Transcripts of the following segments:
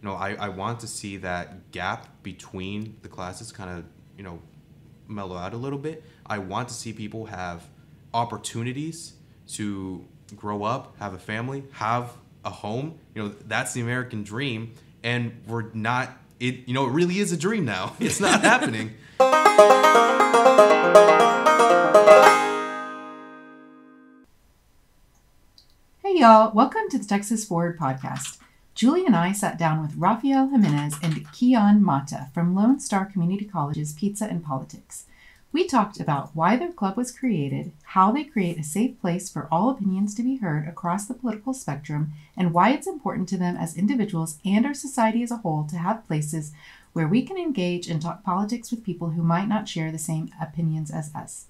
you know, I, I want to see that gap between the classes kind of, you know, mellow out a little bit. I want to see people have opportunities to grow up, have a family, have a home. You know, that's the American dream. And we're not, it, you know, it really is a dream now. It's not happening. Hey, y'all. Welcome to the Texas Forward podcast. Julie and I sat down with Rafael Jimenez and Kyahn Mata from Lone Star Community College's Pizza and Politics. We talked about why their club was created, how they create a safe place for all opinions to be heard across the political spectrum, and why it's important to them as individuals and our society as a whole to have places where we can engage and talk politics with people who might not share the same opinions as us.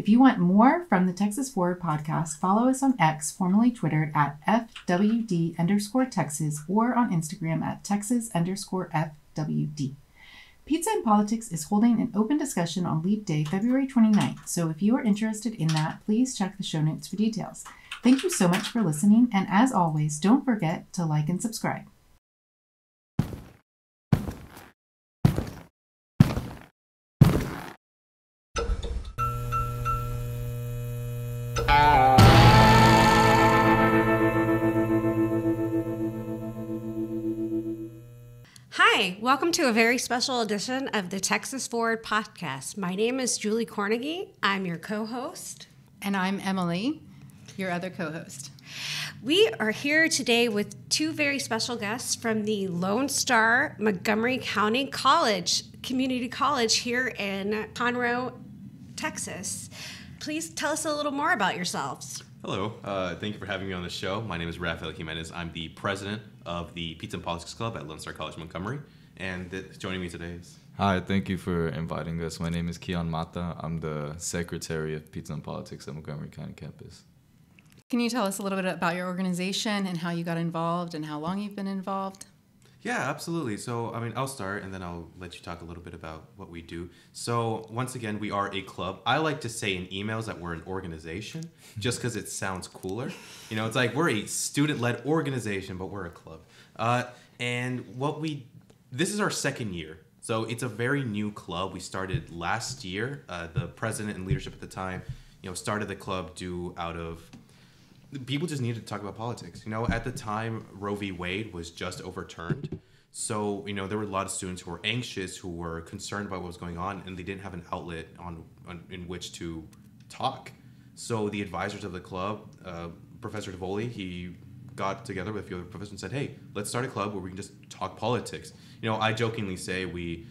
If you want more from the Texas Forward podcast, follow us on X, formerly Twittered at FWD underscore Texas, or on Instagram at Texas underscore FWD. Pizza and Politics is holding an open discussion on Leap Day, February 29th, so if you are interested in that, please check the show notes for details. Thank you so much for listening, and as always, don't forget to like and subscribe. Hi, welcome to a very special edition of the Texas Forward podcast. My name is Julie Cornegy. I'm your co host. And I'm Emily, your other co host. We are here today with two very special guests from the Lone Star Montgomery County College, Community College here in Conroe, Texas. Please tell us a little more about yourselves. Hello. Uh, thank you for having me on the show. My name is Rafael Jimenez. I'm the president of the Pizza and Politics Club at Lone Star College Montgomery. And th- joining me today is. Hi, thank you for inviting us. My name is Kyahn Mata. I'm the secretary of Pizza and Politics at Montgomery County campus. Can you tell us a little bit about your organization and how you got involved and how long you've been involved? Yeah, absolutely. So, I mean, I'll start and then I'll let you talk a little bit about what we do. So, once again, we are a club. I like to say in emails that we're an organization just because it sounds cooler. You know, it's like we're a student led organization, but we're a club. Uh, and what we, this is our second year. So, it's a very new club. We started last year. Uh, the president and leadership at the time, you know, started the club due out of people just needed to talk about politics. You know, at the time, Roe v. Wade was just overturned. So, you know, there were a lot of students who were anxious, who were concerned about what was going on, and they didn't have an outlet on, on in which to talk. So, the advisors of the club, uh, Professor DeVoli, he got together with a few other professors and said, hey, let's start a club where we can just talk politics. You know, I jokingly say we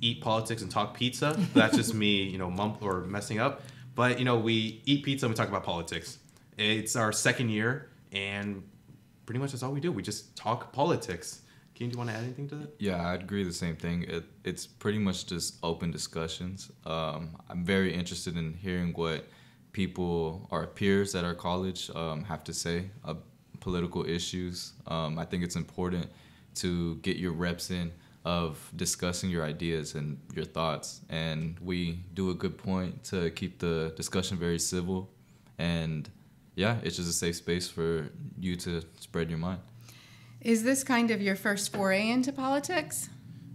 eat politics and talk pizza. That's just me, you know, mump or messing up. But, you know, we eat pizza and we talk about politics. It's our second year, and pretty much that's all we do. We just talk politics. Kyahn, do you want to add anything to that? Yeah, I'd agree the same thing. It, it's pretty much just open discussions. Um, I'm very interested in hearing what people, our peers at our college, um, have to say of political issues. Um, I think it's important to get your reps in of discussing your ideas and your thoughts. And we do a good point to keep the discussion very civil and yeah, it's just a safe space for you to spread your mind. Is this kind of your first foray into politics?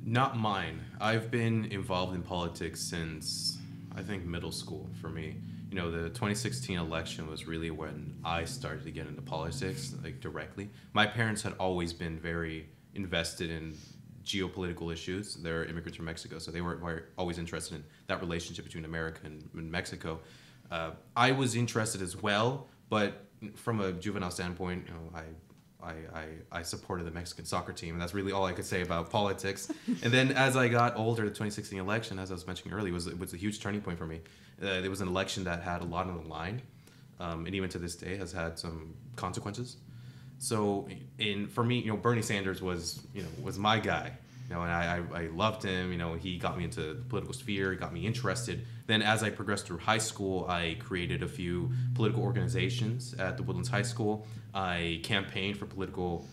Not mine. I've been involved in politics since I think middle school for me. You know, the 2016 election was really when I started to get into politics, like directly. My parents had always been very invested in geopolitical issues. They're immigrants from Mexico, so they were, were always interested in that relationship between America and, and Mexico. Uh, I was interested as well, but from a juvenile standpoint, you know, I I, I, I, supported the Mexican soccer team, and that's really all I could say about politics. and then as I got older, the 2016 election, as I was mentioning earlier, was was a huge turning point for me. Uh, it was an election that had a lot on the line, um, and even to this day has had some consequences. So, in for me, you know, Bernie Sanders was you know was my guy. You know, and I, I, I loved him. You know, he got me into the political sphere. He got me interested. Then, as I progressed through high school, I created a few political organizations at the Woodlands High School. I campaigned for political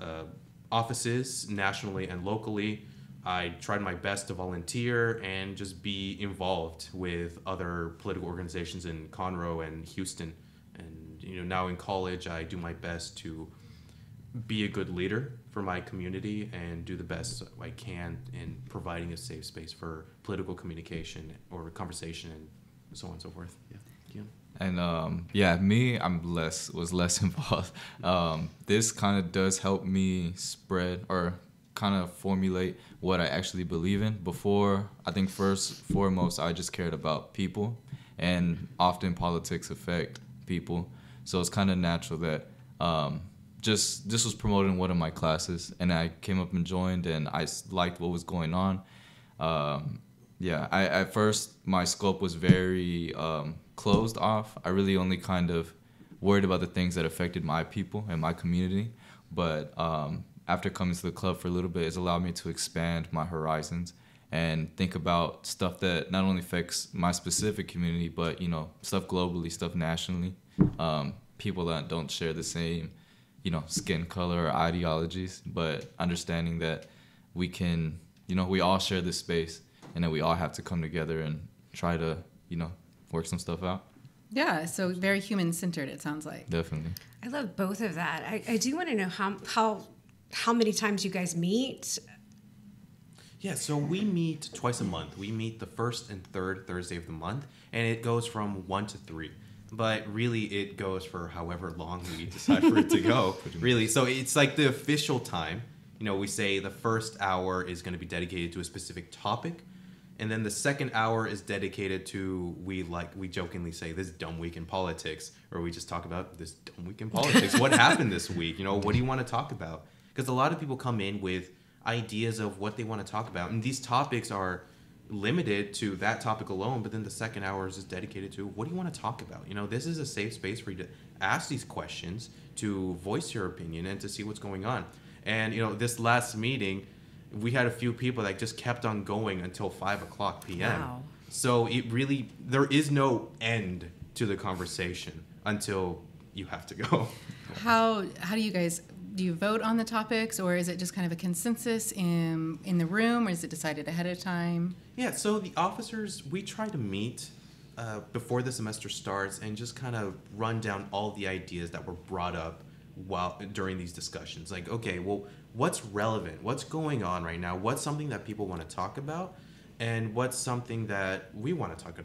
uh, offices nationally and locally. I tried my best to volunteer and just be involved with other political organizations in Conroe and Houston. And you know, now in college, I do my best to be a good leader for my community and do the best I can in providing a safe space for political communication or conversation and so on and so forth. Yeah. yeah. And um, yeah, me, I'm less was less involved. Um, this kind of does help me spread or kind of formulate what I actually believe in. Before, I think first foremost, I just cared about people, and often politics affect people. So it's kind of natural that um, just this was promoted in one of my classes, and I came up and joined, and I liked what was going on. Um, yeah, I at first my scope was very um, closed off. I really only kind of worried about the things that affected my people and my community. But um, after coming to the club for a little bit, it's allowed me to expand my horizons and think about stuff that not only affects my specific community, but you know, stuff globally, stuff nationally. Um, people that don't share the same, you know, skin color or ideologies, but understanding that we can, you know, we all share this space, and that we all have to come together and try to, you know, work some stuff out. Yeah, so very human centered. It sounds like. Definitely. I love both of that. I, I do want to know how how how many times you guys meet. Yeah, so we meet twice a month. We meet the first and third Thursday of the month, and it goes from one to three. But really, it goes for however long we decide for it to go. really, so it's like the official time. You know, we say the first hour is going to be dedicated to a specific topic, and then the second hour is dedicated to we like we jokingly say this dumb week in politics, or we just talk about this dumb week in politics. what happened this week? You know, what do you want to talk about? Because a lot of people come in with ideas of what they want to talk about, and these topics are limited to that topic alone. But then the second hour is just dedicated to what do you want to talk about? You know, this is a safe space for you to ask these questions, to voice your opinion, and to see what's going on. And you know, this last meeting we had a few people that just kept on going until five o'clock p.m. Wow. So it really there is no end to the conversation until you have to go. How how do you guys do you vote on the topics or is it just kind of a consensus in in the room or is it decided ahead of time? Yeah, so the officers, we try to meet uh, before the semester starts and just kind of run down all the ideas that were brought up while during these discussions. Like, okay, well, what's relevant? What's going on right now? What's something that people want to talk about? And what's something that we want to talk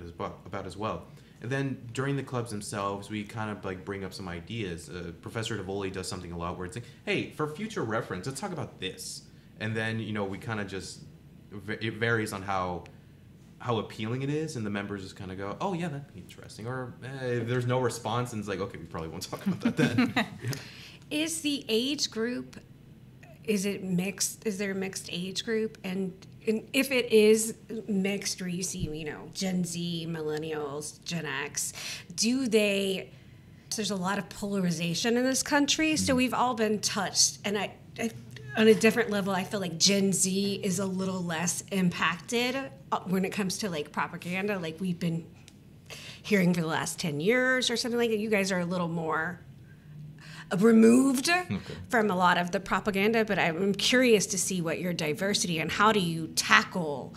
about as well? And then during the clubs themselves, we kind of like bring up some ideas. Uh, Professor Davoli does something a lot where it's like, hey, for future reference, let's talk about this. And then, you know, we kind of just, it varies on how how appealing it is, and the members just kind of go, "Oh yeah, that'd be interesting." Or eh, if there's no response, and it's like, "Okay, we probably won't talk about that then." yeah. Is the age group is it mixed? Is there a mixed age group? And if it is mixed, where you see, you know, Gen Z, millennials, Gen X, do they? There's a lot of polarization in this country, so we've all been touched, and I, I on a different level, I feel like Gen Z is a little less impacted uh, when it comes to like propaganda, like we've been hearing for the last 10 years or something like that. You guys are a little more removed okay. from a lot of the propaganda, but I'm curious to see what your diversity and how do you tackle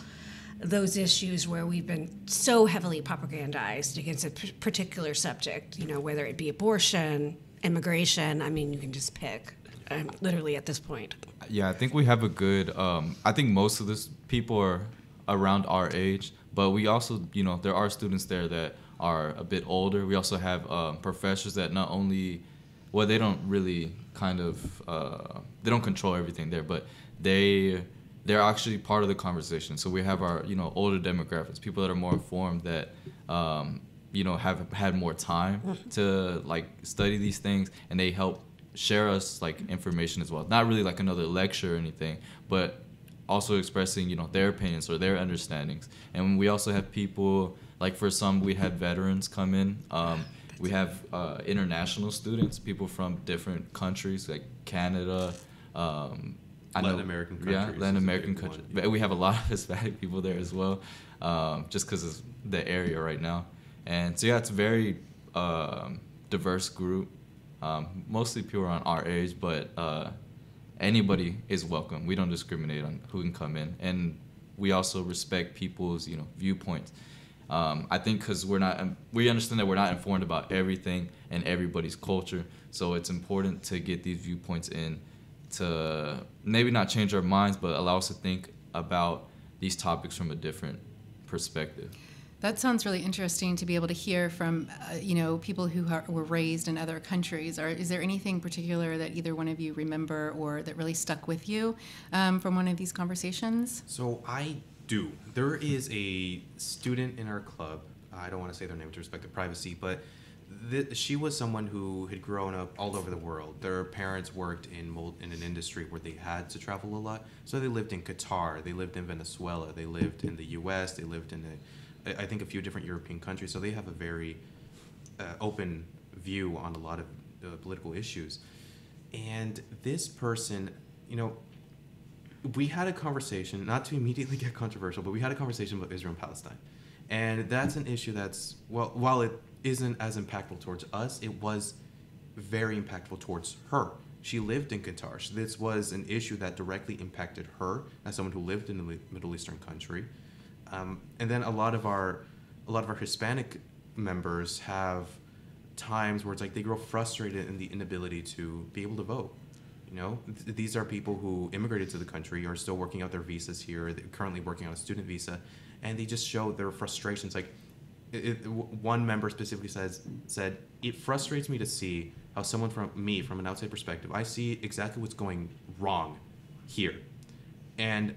those issues where we've been so heavily propagandized against a p- particular subject, you know, whether it be abortion, immigration, I mean, you can just pick. Um, literally at this point. Yeah, I think we have a good. Um, I think most of this people are around our age, but we also, you know, there are students there that are a bit older. We also have um, professors that not only well they don't really kind of uh, they don't control everything there but they they're actually part of the conversation. So we have our you know older demographics people that are more informed that um, you know have had more time to like study these things and they help share us like information as well. Not really like another lecture or anything but also expressing you know their opinions or their understandings. And we also have people like for some we had veterans come in um, we have uh, international students, people from different countries like Canada. Um, Latin know, American countries. Yeah, Latin American countries. But we have a lot of Hispanic people there as well, um, just because of the area right now. And so yeah, it's a very um, diverse group. Um, mostly people around our age, but uh, anybody is welcome. We don't discriminate on who can come in, and we also respect people's you know viewpoints. Um, I think because we're not, um, we understand that we're not informed about everything and everybody's culture. So it's important to get these viewpoints in to maybe not change our minds, but allow us to think about these topics from a different perspective. That sounds really interesting to be able to hear from, uh, you know, people who are, were raised in other countries. Or is there anything particular that either one of you remember or that really stuck with you um, from one of these conversations? So I do. There is a student in our club. I don't want to say their name to respect their privacy, but th- she was someone who had grown up all over the world. Their parents worked in mold- in an industry where they had to travel a lot. So they lived in Qatar, they lived in Venezuela, they lived in the U.S., they lived in, a, I think, a few different European countries. So they have a very uh, open view on a lot of uh, political issues. And this person, you know, we had a conversation, not to immediately get controversial, but we had a conversation about Israel and Palestine. And that's an issue that's, well, while it isn't as impactful towards us, it was very impactful towards her. She lived in Qatar. This was an issue that directly impacted her as someone who lived in a Middle Eastern country. Um, and then a lot of our, a lot of our Hispanic members have times where it's like they grow frustrated in the inability to be able to vote. You know, th- these are people who immigrated to the country, are still working out their visas here, currently working on a student visa, and they just show their frustrations. Like, it, it, one member specifically says said it frustrates me to see how someone from me from an outside perspective i see exactly what's going wrong here and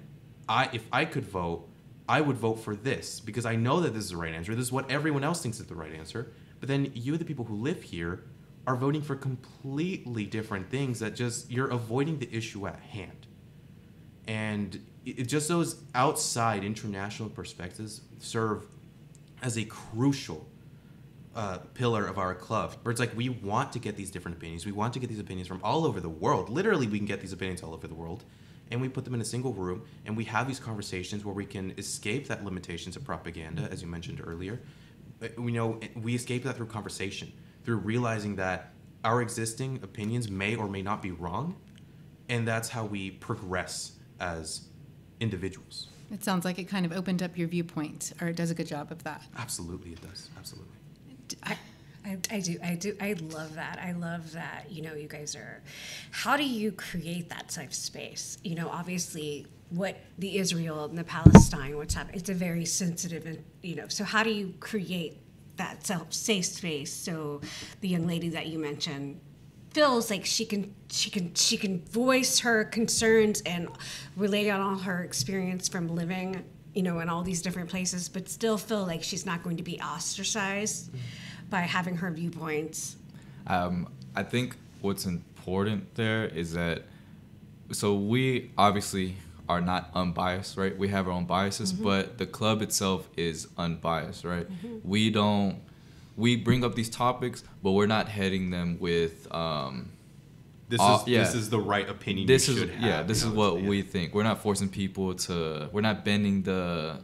i if i could vote i would vote for this because i know that this is the right answer this is what everyone else thinks is the right answer but then you the people who live here are voting for completely different things that just you're avoiding the issue at hand and it, just those outside international perspectives serve as a crucial uh, pillar of our club. Where it's like we want to get these different opinions. We want to get these opinions from all over the world. Literally, we can get these opinions all over the world, and we put them in a single room, and we have these conversations where we can escape that limitations of propaganda, as you mentioned earlier. We know we escape that through conversation, through realizing that our existing opinions may or may not be wrong, and that's how we progress as individuals. It sounds like it kind of opened up your viewpoint, or it does a good job of that. Absolutely, it does. Absolutely. I, I, I do, I do, I love that. I love that. You know, you guys are. How do you create that type of space? You know, obviously, what the Israel and the Palestine, what's happening, it's a very sensitive, and you know. So, how do you create that self safe space. So the young lady that you mentioned feels like she can she can she can voice her concerns and relate on all her experience from living you know in all these different places but still feel like she's not going to be ostracized by having her viewpoints. Um, i think what's important there is that so we obviously are not unbiased right we have our own biases mm-hmm. but the club itself is unbiased right mm-hmm. we don't we bring up these topics, but we're not heading them with. Um, this is yeah. this is the right opinion. This is have, yeah. This is what yeah. we think. We're not forcing people to. We're not bending the,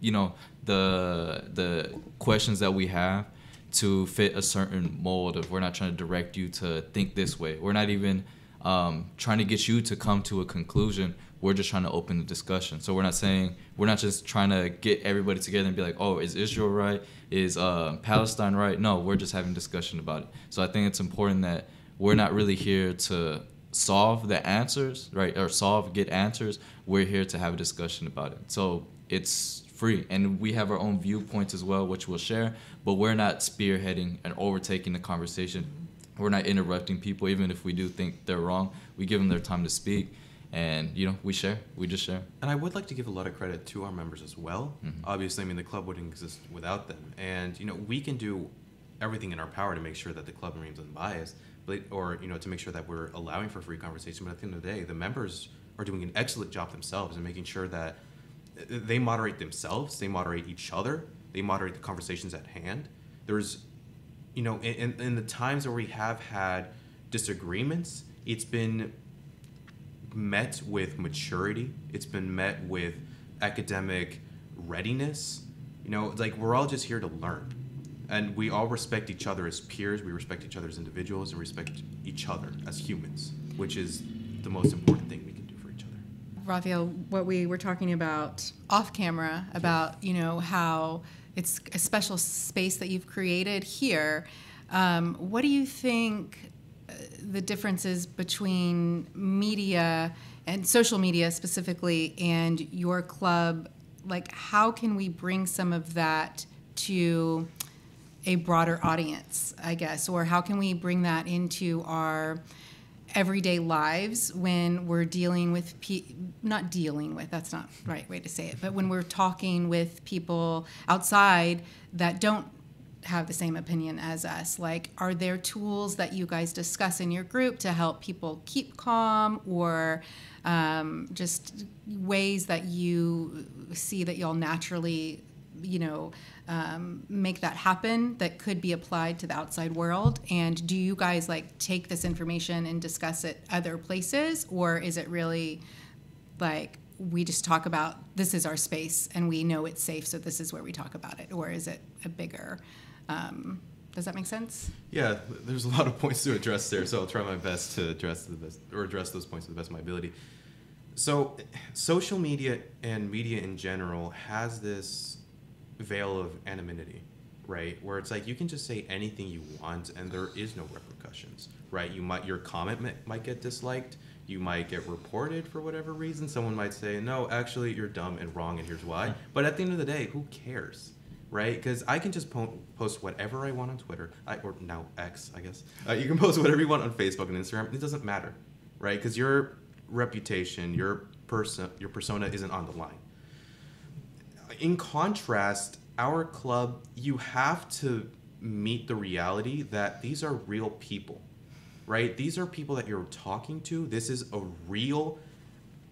you know, the the questions that we have to fit a certain mold of. We're not trying to direct you to think this way. We're not even um, trying to get you to come to a conclusion we're just trying to open the discussion. So we're not saying we're not just trying to get everybody together and be like, oh, is Israel right? Is uh, Palestine right? No, we're just having discussion about it. So I think it's important that we're not really here to solve the answers, right? Or solve, get answers. We're here to have a discussion about it. So it's free, and we have our own viewpoints as well, which we'll share. But we're not spearheading and overtaking the conversation. We're not interrupting people, even if we do think they're wrong. We give them their time to speak and you know we share. We just share. And i would like to give a lot of credit to our members as well. Mm-hmm. obviously i mean the club wouldn't exist without them. And you know we can do everything in our power to make sure that the club remains unbiased but or you know to make sure that we're allowing for free conversation. But at the end of the day the members are doing an excellent job themselves and making sure that they moderate themselves they moderate each other they moderate the conversations at hand. There's you know in, in the times where we have had disagreements it's been met with maturity. It's been met with academic readiness. You know, like we're all just here to learn. And we all respect each other as peers, we respect each other as individuals, and respect each other as humans, which is the most important thing we can do for each other. Rafael, what we were talking about off camera, about, you know, how it's a special space that you've created here. Um, what do you think the differences between media and social media specifically and your club like how can we bring some of that to a broader audience i guess? Or how can we bring that into our everyday lives when we're dealing with pe- not dealing with that's not right way to say it but when we're talking with people outside that don't have the same opinion as us. Like are there tools that you guys discuss in your group to help people keep calm or um, just ways that you see that you'll naturally you know um, make that happen that could be applied to the outside world? And do you guys like take this information and discuss it other places? Or is it really like we just talk about this is our space and we know it's safe so this is where we talk about it? Or is it a bigger um, does that make sense Yeah, there's a lot of points to address there, so I'll try my best to address the best or address those points to the best of my ability. So, social media and media in general has this veil of anonymity, right? Where it's like you can just say anything you want and there is no repercussions, right? You might your comment might, might get disliked, you might get reported for whatever reason. Someone might say, "No, actually, you're dumb and wrong, and here's why." But at the end of the day, who cares? Right? Because I can just po- post whatever I want on Twitter, I, or now X, I guess. Uh, you can post whatever you want on Facebook and Instagram. It doesn't matter, right? Because your reputation, your person, your persona isn't on the line. In contrast, our club, you have to meet the reality that these are real people, right? These are people that you're talking to. This is a real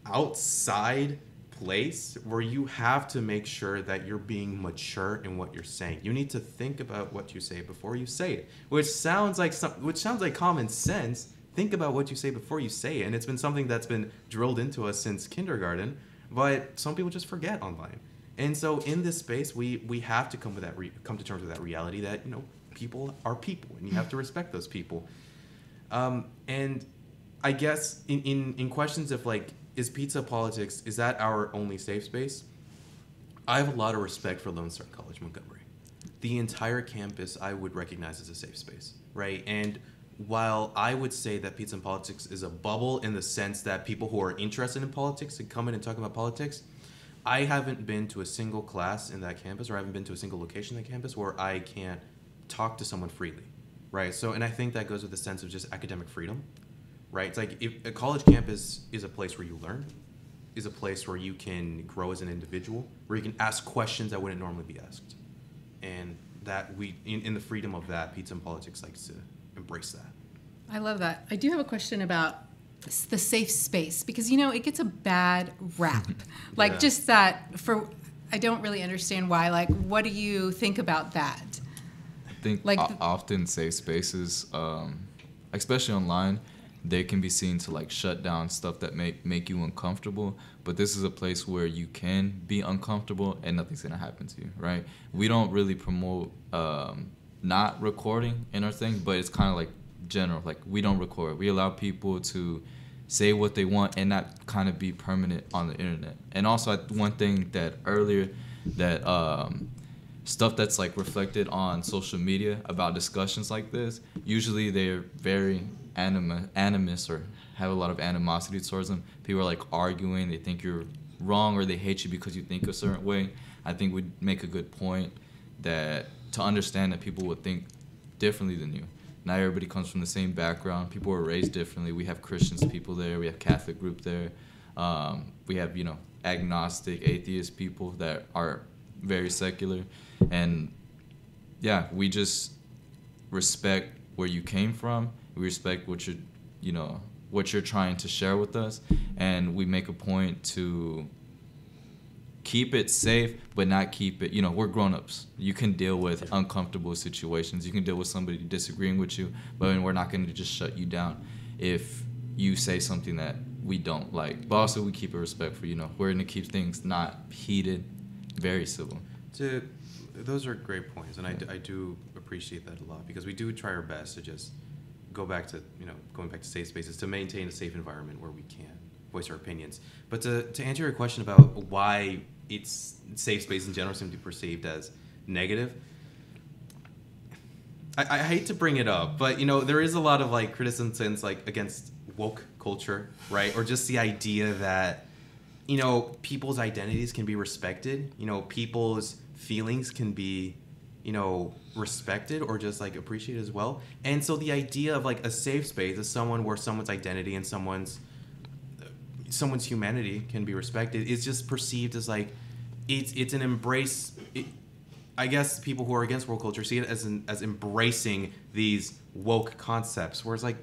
outside place where you have to make sure that you're being mature in what you're saying. You need to think about what you say before you say it, which sounds like some, which sounds like common sense. Think about what you say before you say it, and it's been something that's been drilled into us since kindergarten. But some people just forget online, and so in this space, we we have to come with that re- come to terms with that reality that you know people are people, and you have to respect those people. Um, and I guess in, in, in questions of like, is pizza politics, is that our only safe space? I have a lot of respect for Lone Star College Montgomery. The entire campus I would recognize as a safe space, right? And while I would say that pizza and politics is a bubble in the sense that people who are interested in politics can come in and talk about politics, I haven't been to a single class in that campus or I haven't been to a single location in that campus where I can't talk to someone freely, right? So, and I think that goes with the sense of just academic freedom, right? It's like if a college campus is a place where you learn, is a place where you can grow as an individual, where you can ask questions that wouldn't normally be asked, and that we, in, in the freedom of that, pizza and politics likes to embrace that. I love that. I do have a question about the safe space because you know it gets a bad rap. like Yeah. just that for I don't really understand why. Like what do you think about that? I think Like o- often safe spaces, um, especially online, they can be seen to like shut down stuff that make make you uncomfortable. But this is a place where you can be uncomfortable and nothing's gonna happen to you, right? We don't really promote um, not recording in our thing, but it's kind of like general. Like we don't record. We allow people to say what they want and not kind of be permanent on the internet. And also, one thing that earlier that um, stuff that's like reflected on social media about discussions like this, usually they're very anima- animus or have a lot of animosity towards them. People are like arguing, they think you're wrong or they hate you because you think a certain way. I think would make a good point that to understand that people would think differently than you. Not everybody comes from the same background. People are raised differently. We have Christians people there. We have Catholic group there. Um, we have you know agnostic, atheist people that are very secular, and yeah, we just respect where you came from. We respect what you're, you know, what you're trying to share with us, and we make a point to keep it safe, but not keep it. You know, we're grown-ups. You can deal with uncomfortable situations. You can deal with somebody disagreeing with you, but we're not going to just shut you down if you say something that we don't like. But also, we keep it respectful. You know, we're going to keep things not heated, very civil. To, those are great points, and I, do- I do appreciate that a lot because we do try our best to just go back to you know going back to safe spaces to maintain a safe environment where we can voice our opinions. But to, to answer your question about why it's safe space in general seem to be perceived as negative, I, I hate to bring it up, but you know there is a lot of like criticism since like against woke culture, right? Or just the idea that you know people's identities can be respected. You know people's feelings can be you know respected or just like appreciated as well. And so the idea of like a safe space is someone where someone's identity and someone's someone's humanity can be respected is just perceived as like it's it's an embrace it, I guess people who are against woke culture see it as an, as embracing these woke concepts, whereas like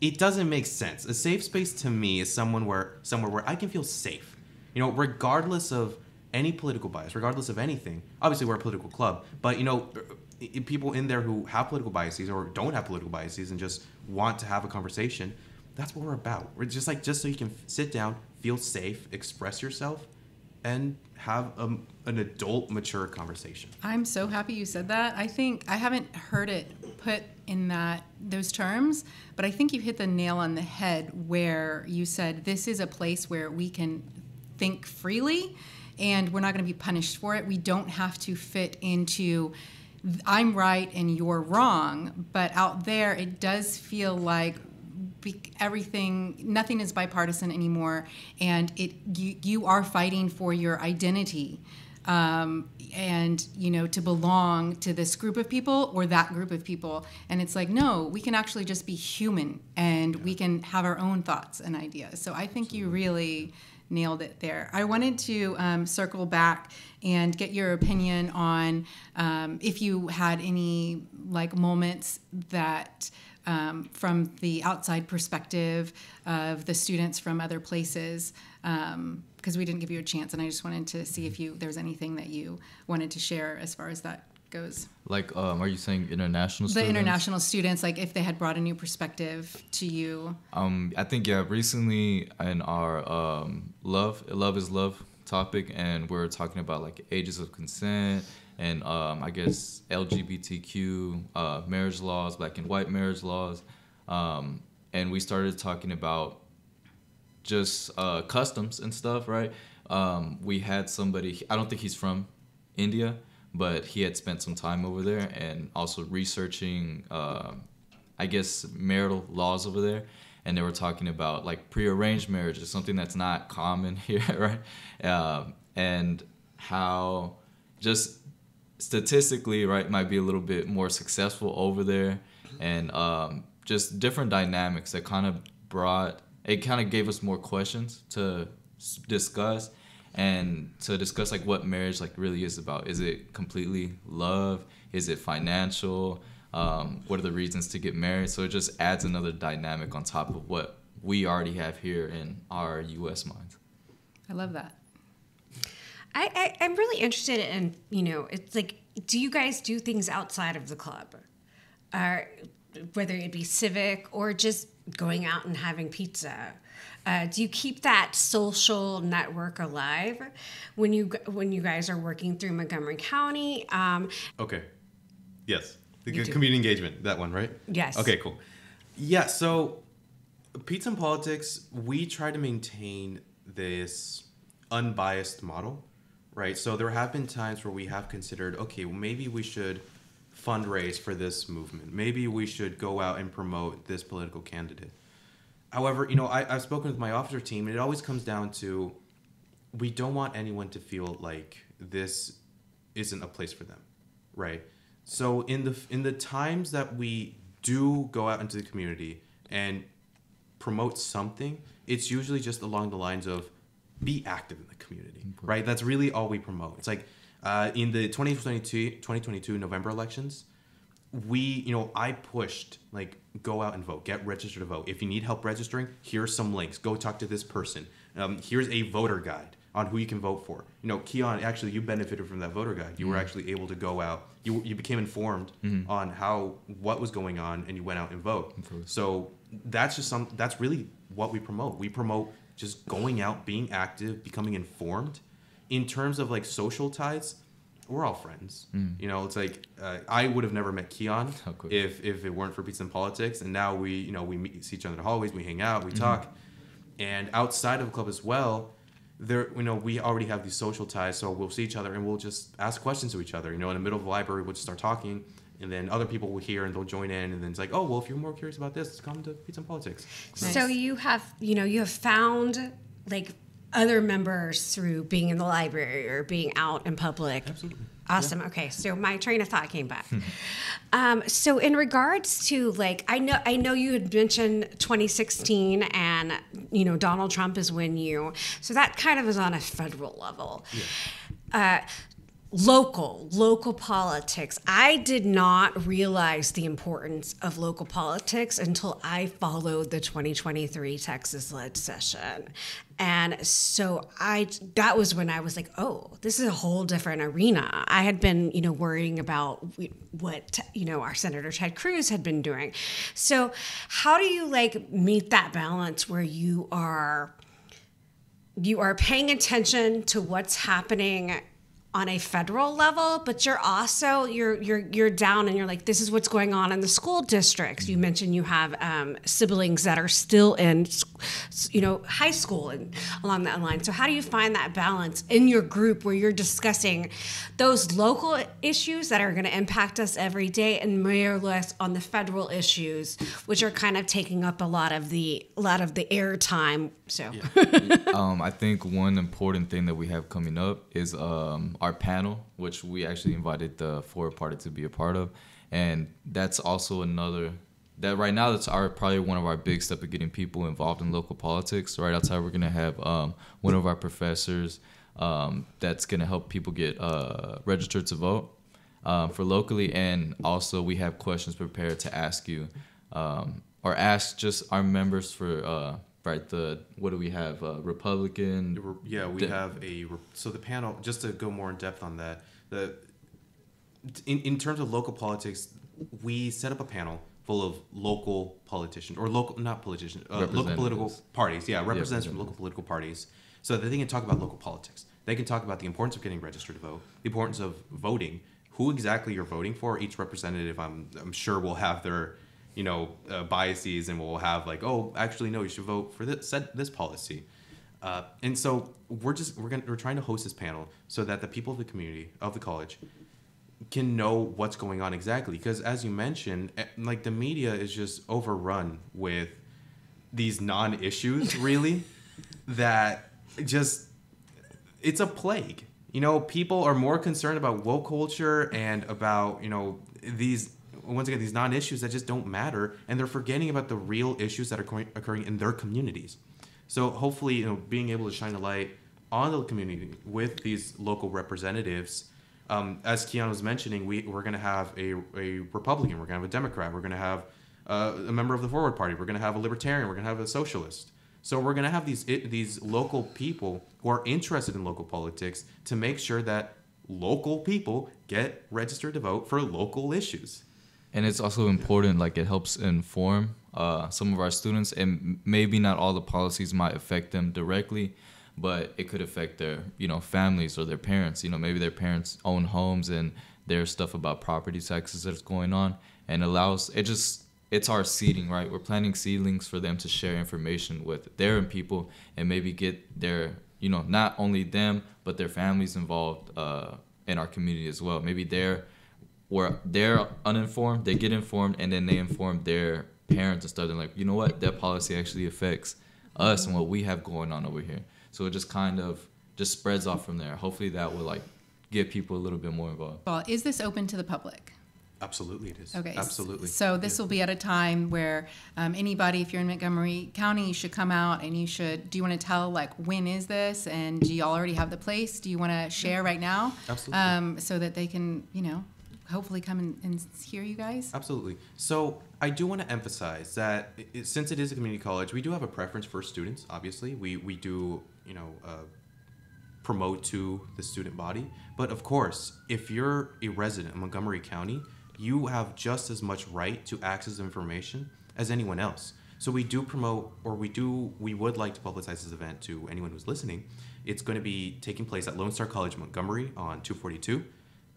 it doesn't make sense. A safe space to me is someone where somewhere where I can feel safe, you know, regardless of any political bias, regardless of anything. Obviously, we're a political club, but you know, people in there who have political biases or don't have political biases and just want to have a conversation. That's what we're about. We're just like just so you can sit down, feel safe, express yourself, and have a, an adult, mature conversation. I'm so happy you said that. I think I haven't heard it put in that those terms, but I think you hit the nail on the head where you said this is a place where we can think freely and we're not going to be punished for it. We don't have to fit into I'm right and you're wrong, but out there it does feel like everything nothing is bipartisan anymore and it you, you are fighting for your identity um, and you know to belong to this group of people or that group of people. And it's like no we can actually just be human and we can have our own thoughts and ideas. So i think you really nailed it there. I wanted to um, circle back and get your opinion on um, if you had any like moments that um, from the outside perspective of the students from other places because we didn't give you a chance and i just wanted to see if you there's anything that you wanted to share as far as that goes Like, um, are you saying international the students? international students like if they had brought a new perspective to you Um, I think yeah. Recently, in our um, love, love is love topic, and we're talking about like ages of consent and um, I guess LGBTQ uh, marriage laws, black and white marriage laws, um, and we started talking about just uh, customs and stuff. Right? Um, we had somebody. I don't think he's from India, but he had spent some time over there and also researching. um I guess marital laws over there, and they were talking about like prearranged marriages, something that's not common here, right? Um, and how just statistically, right, might be a little bit more successful over there, and um, just different dynamics that kind of brought it kind of gave us more questions to discuss and to discuss like what marriage like really is about is it completely love? Is it financial? Um, what are the reasons to get married? So it just adds another dynamic on top of what we already have here in our us minds. I love that. I, I I'm really interested in you know it's like do you guys do things outside of the club, uh, whether it be civic or just going out and having pizza? Uh, do you keep that social network alive when you when you guys are working through Montgomery County? Um, Okay. Yes. The You c- do. community engagement, that one, right? Yes. Okay, cool. Yeah, so Pizza and Politics, we try to maintain this unbiased model, right? So there have been times where we have considered, okay, well, maybe we should fundraise for this movement. Maybe we should go out and promote this political candidate. However, you know, I, I've spoken with my officer team, and it always comes down to we don't want anyone to feel like this isn't a place for them, right? So in the in the times that we do go out into the community and promote something, it's usually just along the lines of be active in the community, mm-hmm. right? That's really all we promote. It's like uh, in the 2022, 2022 November elections, we, you know, I pushed like go out and vote, get registered to vote. If you need help registering, here's some links. Go talk to this person. Um, here's a voter guide on who you can vote for. You know, Kyahn, actually, you benefited from that voter guide. You were actually able to go out. You, you became informed on how what was going on, and you went out and vote. So that's just some. That's really what we promote. We promote just going out, being active, becoming informed. In terms of like social ties, we're all friends. You know, it's like uh, I would have never met Kyahn How cool. if if it weren't for Pizza and Politics, and now we you know we meet, see each other in the hallways, we hang out, we Mm-hmm. talk, and outside of the club as well. There, you know, we already have these social ties, so we'll see each other and we'll just ask questions to each other. You know, in the middle of the library, we'll just start talking, and then other people will hear and they'll join in, and then it's like, oh well, if you're more curious about this, come to Pizza and Politics. So you have, you know, you have found like other members through being in the library or being out in public. Absolutely. Awesome. Okay, so my train of thought came back. um, so in regards to like, I know, I know you had mentioned 2016, and you know Donald Trump is when you. So that kind of is on a federal level. Uh, local local politics. I did not realize the importance of local politics until i followed the 2023 texas leg session. And so i that was when i was like oh this is a whole different arena. I had been you know worrying about what you know our senator ted cruz had been doing. So how do you like meet that balance where you are you are paying attention to what's happening on a federal level, but you're also you're you're you're down and you're like this is what's going on in the school districts. You mentioned you have um, siblings that are still in, you know, high school and along that line. So how do you find that balance in your group where you're discussing those local issues that are going to impact us every day, and more or less on the federal issues, which are kind of taking up a lot of the a lot of the airtime. So. um, I think one important thing that we have coming up is um, our panel, which we actually invited the forward party to be a part of, and that's also another that right now that's our probably one of our big step of getting people involved in local politics. Right outside, we're gonna have um, one of our professors um, that's gonna help people get uh, registered to vote um, for locally, and also we have questions prepared to ask you um, or ask just our members for. Uh, right the what do we have uh, republican yeah we have a so the panel just to go more in depth on that the in, in terms of local politics we set up a panel full of local politicians or local not politicians uh, local political parties yeah representatives yeah, from local political parties so that they can talk about local politics. They can talk about the importance of getting registered to vote the importance of voting who exactly you're voting for each representative i'm, I'm sure will have their you know uh, biases and we'll have like oh actually no you should vote for this set this policy. Uh, and so we're just we're gonna we're trying to host this panel so that the people of the community of the college can know what's going on exactly. Because as you mentioned eh, like the media is just overrun with these non-issues really that just it's a plague. You know people are more concerned about woke culture and about you know these once again these non-issues that just don't matter and they're forgetting about the real issues that are occurring in their communities. So hopefully you know being able to shine a light on the community with these local representatives um, as Kyahn was mentioning we, we're going to have a, a republican we're going to have a democrat we're going to have uh, a member of the forward party we're going to have a libertarian we're going to have a socialist. So we're going to have these these local people who are interested in local politics to make sure that local people get registered to vote for local issues and it's also important like it helps inform uh, some of our students. And maybe not all the policies might affect them directly but it could affect their you know families or their parents. You know maybe their parents own homes and there's stuff about property taxes that's going on. And allows it just it's our seeding right? We're planting seedlings for them to share information with their people and maybe get their you know not only them but their families involved uh, in our community as well. Maybe they're where they're uninformed, they get informed, and then they inform their parents and stuff. They're like, you know what, that policy actually affects us and what we have going on over here. So it just kind of just spreads off from there. Hopefully that will like get people a little bit more involved. Well, is this open to the public? Absolutely, it is. Okay, absolutely. So this yeah. will be at a time where um, anybody, if you're in Montgomery County, you should come out and you should. Do you want to tell like when is this, and do you already have the place? Do you want to share right now? Absolutely. Um, so that they can, you know, hopefully come and, and hear you guys? Absolutely. So I do want to emphasize that it, since it is a community college, we do have a preference for students. Obviously, we we do you know uh, promote to the student body. But of course, if you're a resident of Montgomery County, you have just as much right to access information as anyone else. So we do promote, or we do, we would like to publicize this event to anyone who's listening. It's going to be taking place at Lone Star College Montgomery on 242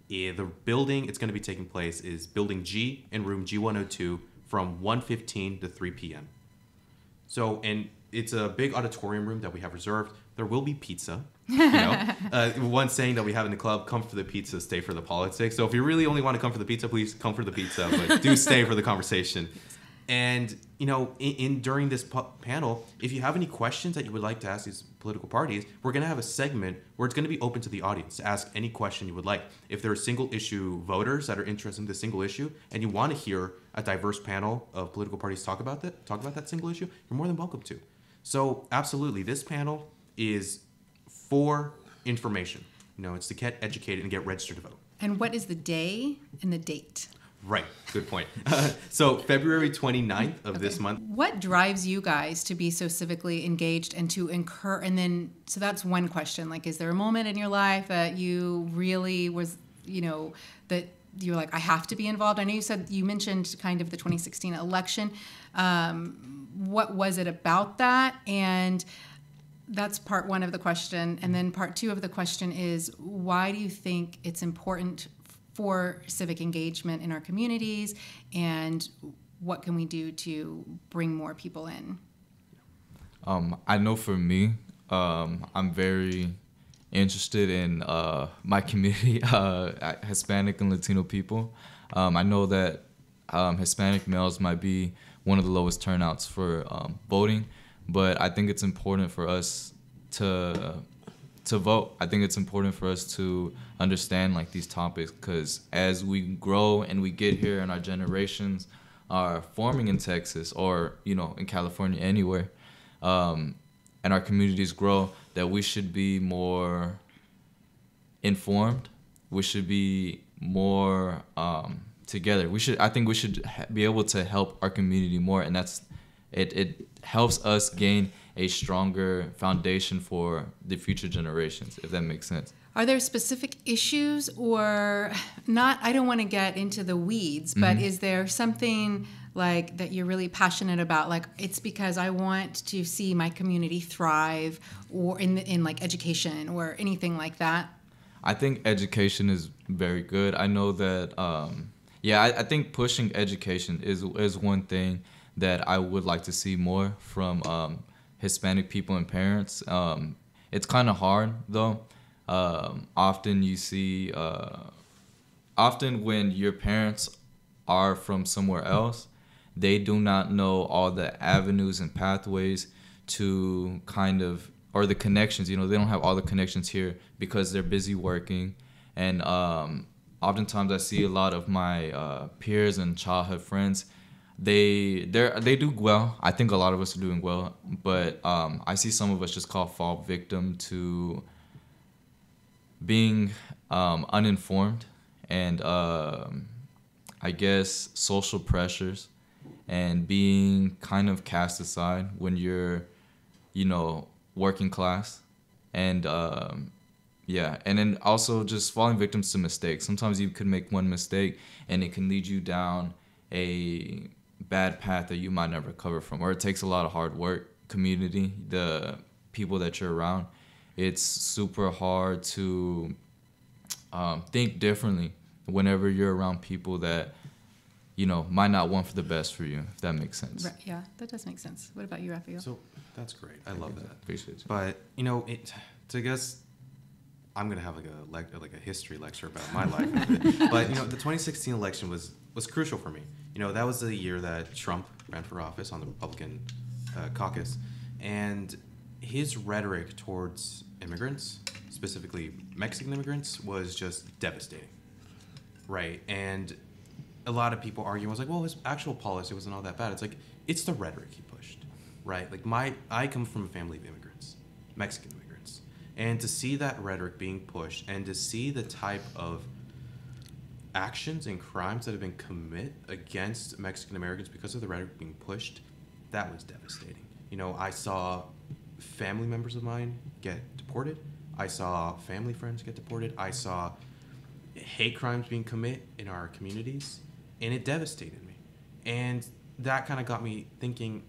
the building it's going to be taking place is building G in room G102 from 1:15 to 3 p.m. So, and it's a big auditorium room that we have reserved. There will be pizza. You know, uh, one saying that we have in the club: "Come for the pizza, stay for the politics." So if you really only want to come for the pizza, please come for the pizza, but do stay for the conversation. And you know, in, in during this panel, if you have any questions that you would like to ask these political parties, we're gonna have a segment where it's gonna be open to the audience to ask any question you would like. If there are single issue voters that are interested in the single issue, and you want to hear a diverse panel of political parties talk about that, talk about that single issue, you're more than welcome to. So absolutely, this panel is for information. You know, it's to get educated and get registered to vote. And what is the day and the date? Right. Good point. so February 29th of this month. What drives you guys to be so civically engaged and to incur? And then, so that's one question. Like, is there a moment in your life that you really was, you know, that you're like, I have to be involved? I know you said you mentioned kind of the 2016 election. Um, what was it about that? And that's part one of the question. And then part two of the question is why do you think it's important for civic engagement in our communities? And what can we do to bring more people in? Um, I know for me, um, I'm very interested in uh, my community, uh, Hispanic and Latino people. Um, I know that um, Hispanic males might be one of the lowest turnouts for um, voting, but I think it's important for us to to vote. I think it's important for us to understand like these topics because as we grow and we get here and our generations are forming in Texas or you know in California anywhere, um, and our communities grow, that we should be more informed. We should be more um, together. We should. I think we should ha- be able to help our community more, and that's it. It helps us gain a stronger foundation for the future generations, if that makes sense. Are there specific issues or not? I don't want to get into the weeds, but Mm-hmm. is there something like that you're really passionate about? Like it's because I want to see my community thrive, or in in like education or anything like that. I think education is very good. I know that, um, yeah, I, I think pushing education is is one thing that I would like to see more from um, Hispanic people and parents. Um, it's kind of hard though. Um, often you see, uh, often when your parents are from somewhere else, they do not know all the avenues and pathways to kind of or the connections you know they don't have all the connections here because they're busy working and um, oftentimes i see a lot of my uh, peers and childhood friends they they they do well i think a lot of us are doing well but um, i see some of us just call fall victim to being um, uninformed and um, I guess social pressures and being kind of cast aside when you're, you know, working class, and um, yeah, and then also just falling victims to mistakes. Sometimes you could make one mistake and it can lead you down a bad path that you might never recover from, or it takes a lot of hard work. Community, the people that you're around, it's super hard to um, think differently whenever you're around people that you know might not want for the best for you if that makes sense Right, yeah, that does make sense. What about you, Rafael? So that's great. I love that. appreciate you But you know, it. To guess, I'm gonna have like a lec- like a history lecture about my life. but you know, the 2016 election was was crucial for me. You know, that was the year that Trump ran for office on the Republican uh, caucus, and his rhetoric towards immigrants, specifically Mexican immigrants, was just devastating. Right, and a lot of people argue. I was like, well, his actual policy wasn't all that bad. It's like it's the rhetoric he pushed, right? Like my, I come from a family of immigrants, Mexican immigrants, and to see that rhetoric being pushed and to see the type of actions and crimes that have been commit against Mexican Americans because of the rhetoric being pushed, that was devastating. You know, I saw family members of mine get deported. I saw family friends get deported. I saw hate crimes being commit in our communities, and it devastated me. And that kind of got me thinking,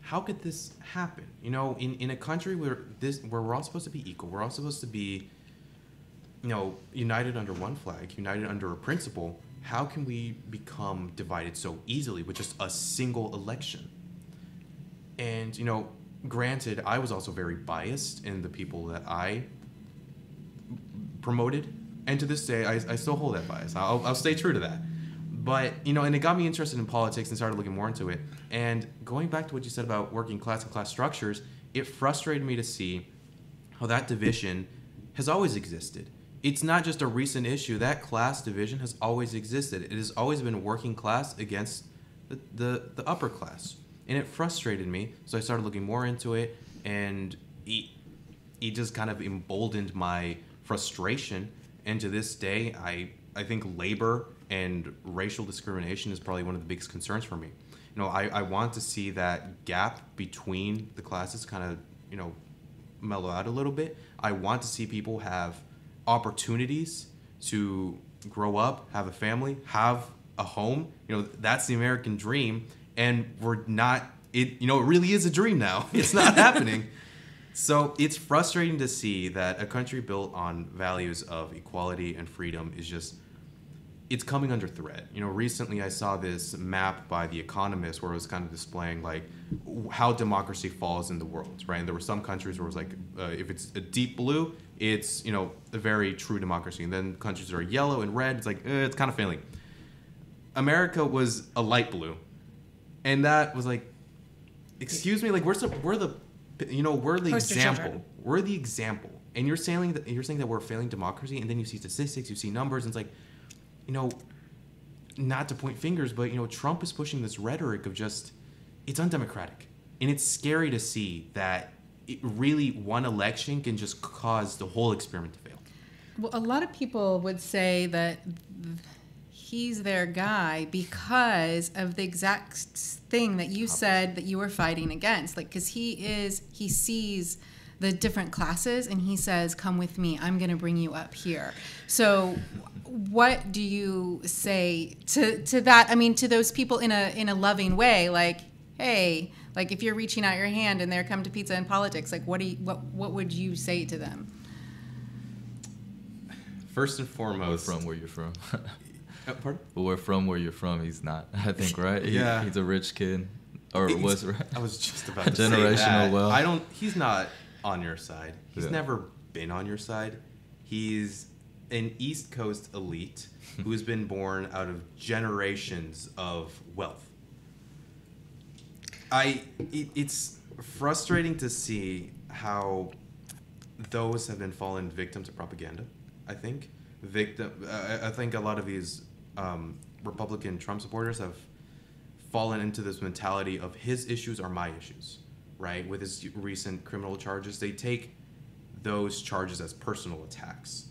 how could this happen? You know, in, in a country where this where we're all supposed to be equal, we're all supposed to be, you know, united under one flag, united under a principle. How can we become divided so easily with just a single election? And you know, granted, I was also very biased in the people that I promoted, and to this day, I, I still hold that bias. I'll, I'll stay true to that. But you know, and it got me interested in politics and started looking more into it. And going back to what you said about working class and class structures, it frustrated me to see how that division has always existed. It's not just a recent issue. That class division has always existed. It has always been working class against the, the, the upper class. And it frustrated me. So I started looking more into it and it, it just kind of emboldened my frustration. And to this day, I, I think labor and racial discrimination is probably one of the biggest concerns for me. You know, I, I want to see that gap between the classes kind of, you know, mellow out a little bit. I want to see people have opportunities to grow up, have a family, have a home. You know, that's the American dream. And we're not, it, you know, it really is a dream now. It's not happening. So it's frustrating to see that a country built on values of equality and freedom is just it's coming under threat. You know, recently I saw this map by The Economist where it was kind of displaying like how democracy falls in the world, right? And there were some countries where it was like, uh, if it's a deep blue, it's you know a very true democracy, and then countries that are yellow and red, it's like eh, it's kind of failing. America was a light blue, and that was like, excuse me, like we're so, we're the, you know, we're the Poster example. children. We're the example, and you're saying that you're saying that we're failing democracy, and then you see statistics, you see numbers, and it's like you know, not to point fingers, but you know, Trump is pushing this rhetoric of just it's undemocratic, and it's scary to see that really one election can just cause the whole experiment to fail. Well, a lot of people would say that he's their guy because of the exact thing that you said that you were fighting against. Like, because he is, he sees the different classes and he says, Come with me, I'm going to bring you up here. So, what do you say to, to that? I mean, to those people in a, in a loving way, like, hey, like if you're reaching out your hand and they're come to pizza and politics, like what do you, what what would you say to them? First and foremost, from where you're from. Uh, pardon? but we're from where you're from. He's not. I think right. He- Yeah. He's a rich kid, or He's- was right. I was just about to Generational say that. wealth. I don't. He's not on your side. He's Yeah. never been on your side. He's an East Coast elite who's been born out of generations of wealth. I. It, it's frustrating to see how those have been fallen victims to propaganda. I think victim. I I think a lot of these um, Republican Trump supporters have fallen into this mentality of his issues are my issues, right? With his recent criminal charges, they take those charges as personal attacks.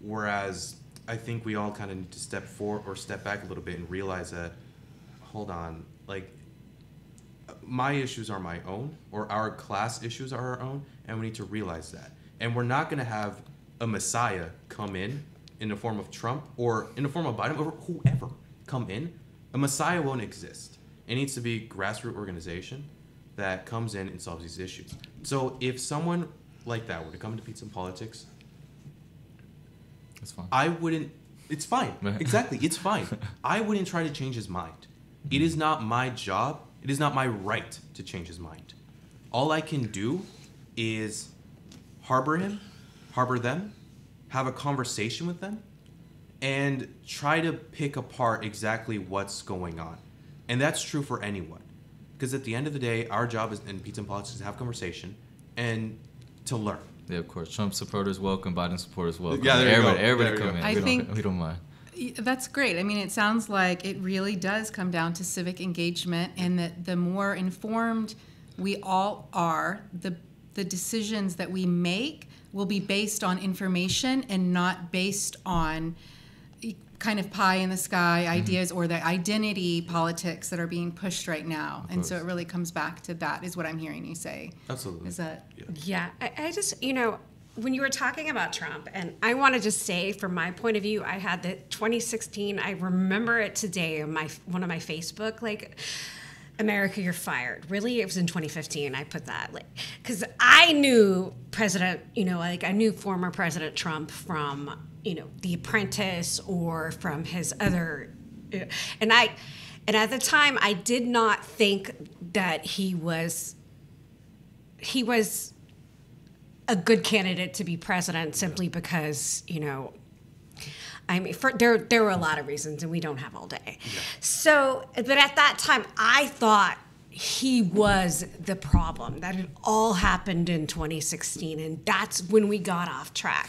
Whereas I think we all kind of need to step forward or step back a little bit and realize that, hold on, like my issues are my own or our class issues are our own and we need to realize that and we're not going to have a messiah come in in the form of trump or in the form of biden or whoever come in a messiah won't exist it needs to be grassroots organization that comes in and solves these issues so if someone like that were to come into pizza and politics That's fine. I wouldn't. It's fine. Exactly. It's fine. I wouldn't try to change his mind. It is not my job. It is not my right to change his mind. All I can do is harbor him, harbor them, have a conversation with them, and try to pick apart exactly what's going on. And that's true for anyone. Because at the end of the day, our job is in pizza and politics is to have conversation and to learn. Yeah, of course. Trump supporters welcome. Biden supporters welcome. Yeah, there you everybody, go. everybody There you come go. in. I we think- don't, we don't mind. Y- That's great. I mean, it sounds like it really does come down to civic engagement, and that the more informed we all are, the the decisions that we make will be based on information and not based on e- kind of pie in the sky mm-hmm. ideas or the identity politics that are being pushed right now. And so it really comes back to that, is what I'm hearing you say. Absolutely. Is that Yeah, I, I just, you know, when you were talking about Trump, and I want to just say, from my point of view, I had the 2016. I remember it today on my one of my Facebook, like, America, you're fired. Really, it was in 2015. I put that, like, because I knew President, you know, like I knew former President Trump from, you know, The Apprentice or from his other, uh, and I, and at the time, I did not think that he was he was a good candidate to be president simply because you know I mean, for, there there were a lot of reasons, and we don't have all day. So, but at that time, I thought he was the problem. That it all happened in 2016, and that's when we got off track.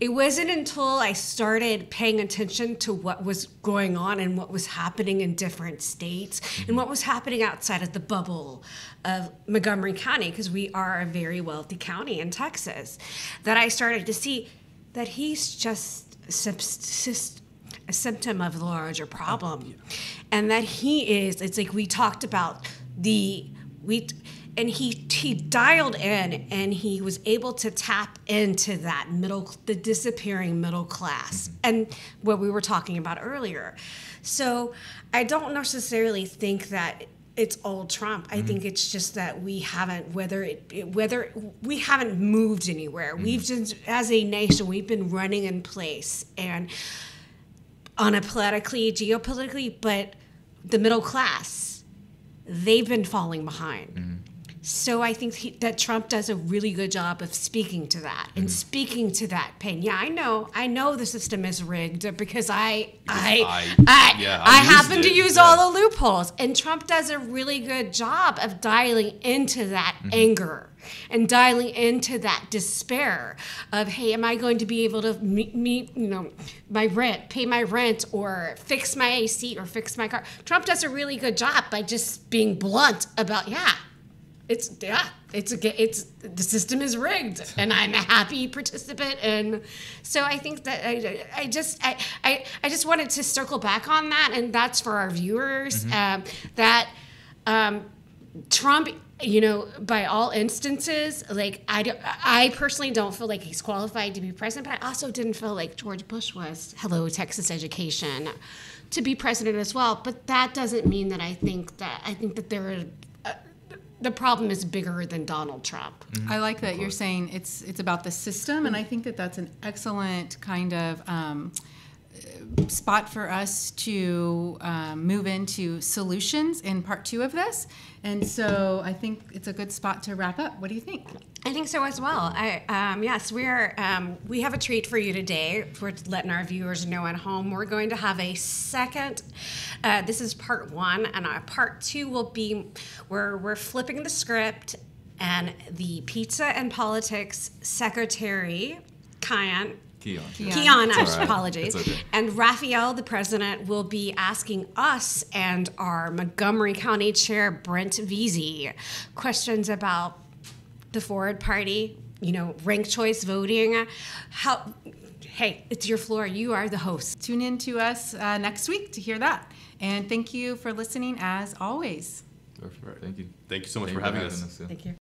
It wasn't until I started paying attention to what was going on and what was happening in different states and what was happening outside of the bubble of Montgomery County, because we are a very wealthy county in Texas, that I started to see that he's just subsist a symptom of the larger problem and that he is it's like we talked about the we and he he dialed in and he was able to tap into that middle the disappearing middle class mm-hmm. and what we were talking about earlier so i don't necessarily think that it's all Trump. I mm-hmm. think it's just that we haven't whether it, it- whether we haven't moved anywhere. Mm-hmm. We've just as a nation we've been running in place and on a politically, geopolitically, but the middle class, they've been falling behind. So I think he, that Trump does a really good job of speaking to that and speaking to that pain. Yeah, I know, I know the system is rigged because I, I, I- I, yeah, I I, happen to use yeah. all the loopholes, and Trump does a really good job of dialing into that Mm-hmm. anger and dialing into that despair of hey am i going to be able to meet, meet you know my rent pay my rent or fix my ac or fix my car trump does a really good job by just being blunt about yeah it's yeah it's a it's the system is rigged and i'm a happy participant and so i think that i, I just I, I i just wanted to circle back on that and that's for our viewers um, that um, Trump, you know, by all instances, like I, don't- I personally don't feel like he's qualified to be president, but I also didn't feel like George Bush was. Hello, Texas education, to be president as well. But that doesn't mean that I think that I think that there are. The problem is bigger than Donald Trump. I like that you're saying it's it's about the system, and I think that that's an excellent kind of um, uh, spot for us to um, move into solutions in part two of this. And so I think it's a good spot to wrap up. What do you think? I think so as well. I um, yes, we're um, we have a treat for you today. for letting our viewers know at home. We're going to have a second. Uh, this is part one, and our part two will be where we're flipping the script, and the pizza and politics secretary, Kian. Keon. Keon. Keon, It's all right. apologies. Okay. And Rafael, the president, will be asking us and our Montgomery County Chair, Brent Veazey, questions about the Forward Party, you know, ranked choice voting. How, hey, it's your floor. You are the host. Tune in to us uh, next week to hear that. And thank you for listening as always. Perfect. Thank you. Thank you so much Thank for you having us. yeah. Thank you.